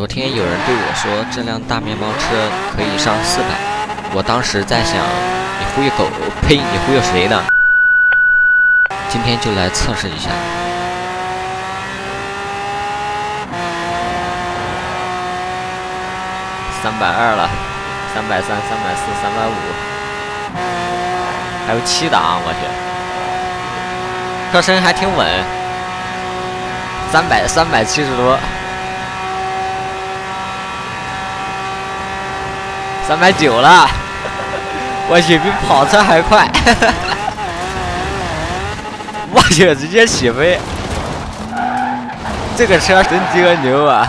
昨天有人对我说这辆大面包车可以上四百，我当时在想，你忽悠狗？呸！你忽悠谁呢？今天就来测试一下。三百二了，三百三、三百四、三百五，还有七档，我去，车身还挺稳，三百三百七十多，三百九了，我去，比跑车还快，我去，直接起飞，这个车真鸡巴牛啊！